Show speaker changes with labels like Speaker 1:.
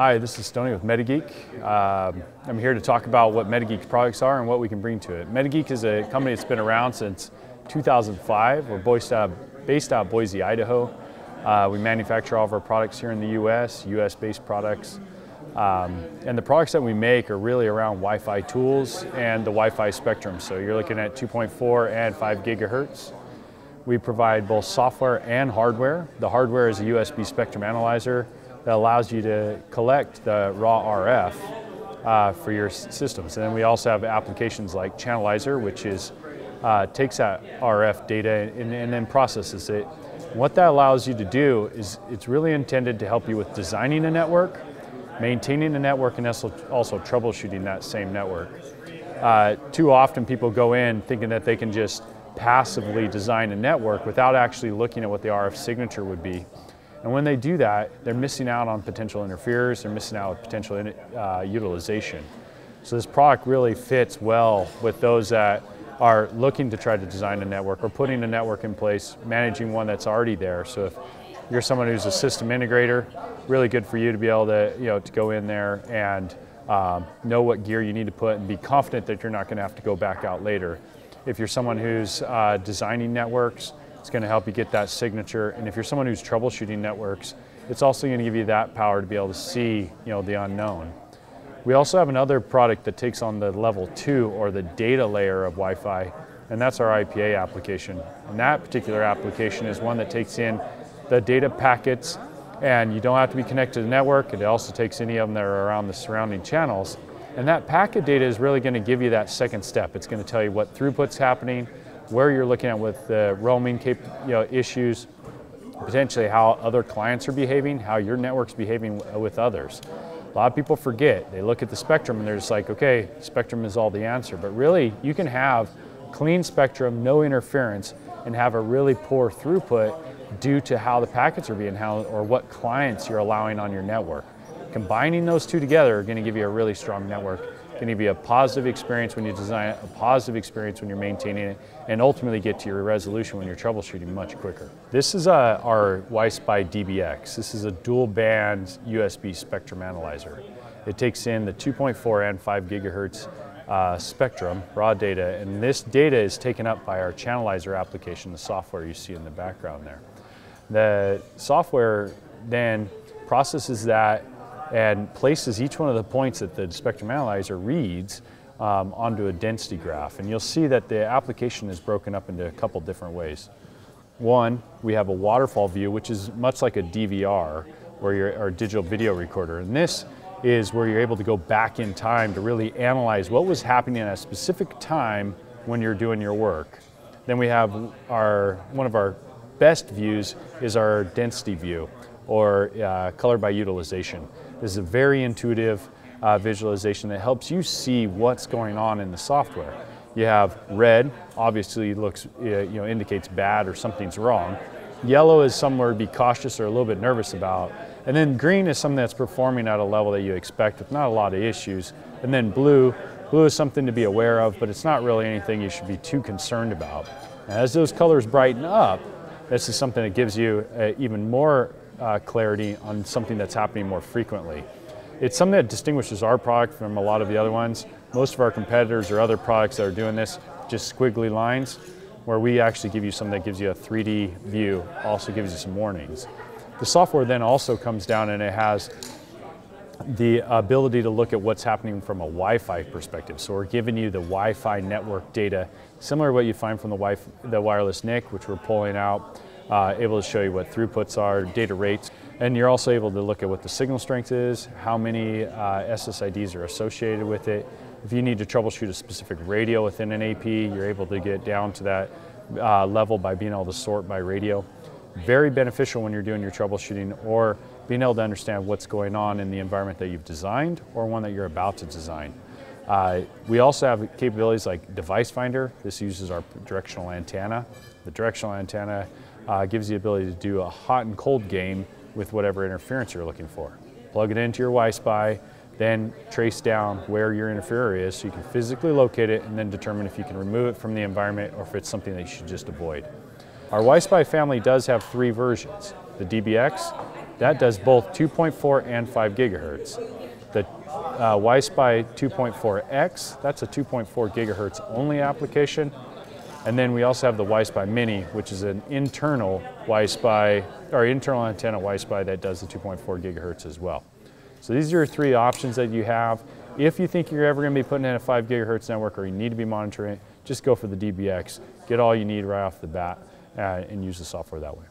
Speaker 1: Hi, this is Stony with MetaGeek. Um, I'm here to talk about what MetaGeek's products are and what we can bring to it. MetaGeek is a company that's been around since 2005. We're based out, based out of Boise, Idaho. Uh, we manufacture all of our products here in the US, US based products. Um, and the products that we make are really around Wi-Fi tools and the Wi-Fi spectrum. So you're looking at 2.4 and 5 gigahertz. We provide both software and hardware. The hardware is a USB spectrum analyzer that allows you to collect the raw RF uh, for your systems. And then we also have applications like Channelizer, which is uh, takes that RF data and, and, then processes it. What that allows you to do is it's really intended to help you with designing a network, maintaining the network, and also, also troubleshooting that same network. Uh, too often people go in thinking that they can just passively design a network without actually looking at what the RF signature would be. And when they do that, they're missing out on potential interferers, they're missing out on potential uh, utilization. So this product really fits well with those that are looking to try to design a network or putting a network in place, managing one that's already there. So if you're someone who's a system integrator, really good for you to be able to, you know, to go in there and um, know what gear you need to put and be confident that you're not going to have to go back out later. If you're someone who's uh, designing networks, it's going to help you get that signature. And if you're someone who's troubleshooting networks, it's also going to give you that power to be able to see you know, the unknown. We also have another product that takes on the level two or the data layer of Wi-Fi, and that's our Eye P.A. application. And that particular application is one that takes in the data packets and you don't have to be connected to the network. It also takes any of them that are around the surrounding channels. And that packet data is really going to give you that second step. It's going to tell you what throughput's happening, where you're looking at with the roaming cap- you know, issues, potentially how other clients are behaving, how your network's behaving with others. A lot of people forget. They look at the spectrum and they're just like, okay, spectrum is all the answer. But really, you can have clean spectrum, no interference, and have a really poor throughput due to how the packets are being handled or what clients you're allowing on your network. Combining those two together are going to give you a really strong network going to be a positive experience when you design it, a positive experience when you're maintaining it, and ultimately get to your resolution when you're troubleshooting much quicker. This is uh, our Wi-Spy DBX. This is a dual band USB spectrum analyzer. It takes in the 2.4 and 5 gigahertz uh, spectrum, raw data, and this data is taken up by our Channelizer application, the software you see in the background there. The software then processes that and places each one of the points that the spectrum analyzer reads um, onto a density graph. And you'll see that the application is broken up into a couple different ways. One, we have a waterfall view, which is much like a DVR or your digital video recorder. And this is where you're able to go back in time to really analyze what was happening at a specific time when you're doing your work. Then we have our one of our best views is our density view or uh, color by utilization. This is a very intuitive uh, visualization that helps you see what's going on in the software. You have red, obviously looks, uh, you know, indicates bad or something's wrong. Yellow is somewhere to be cautious or a little bit nervous about. And then green is something that's performing at a level that you expect with not a lot of issues. And then blue, blue is something to be aware of, but it's not really anything you should be too concerned about. As those colors brighten up, this is something that gives you uh, even more uh, clarity on something that's happening more frequently. It's something that distinguishes our product from a lot of the other ones. Most of our competitors or other products that are doing this, just squiggly lines, where we actually give you something that gives you a 3D view, also gives you some warnings. The software then also comes down and it has the ability to look at what's happening from a Wi-Fi perspective. So we're giving you the Wi-Fi network data, similar to what you find from the, the wireless NIC, which we're pulling out uh, able to show you what throughputs are, data rates, and you're also able to look at what the signal strength is, how many uh, SSIDs are associated with it. If you need to troubleshoot a specific radio within an AP, you're able to get down to that uh, level by being able to sort by radio. Very beneficial when you're doing your troubleshooting or being able to understand what's going on in the environment that you've designed or one that you're about to design. Uh, we also have capabilities like Device Finder. This uses our directional antenna. The directional antenna uh, gives you the ability to do a hot and cold game with whatever interference you're looking for. Plug it into your Wi-Spy, then trace down where your interferer is so you can physically locate it and then determine if you can remove it from the environment or if it's something that you should just avoid. Our Wi-Spy family does have three versions, the DBX, That does both 2.4 and 5 gigahertz. The uh, Wi-Spy 2.4X, that's a 2.4 gigahertz only application. And then we also have the Wi-Spy Mini, which is an internal Wi-Spy, or internal antenna Wi-Spy that does the 2.4 gigahertz as well. So these are your three options that you have. If you think you're ever going to be putting in a 5 gigahertz network or you need to be monitoring it, just go for the DBX. Get all you need right off the bat uh, and use the software that way.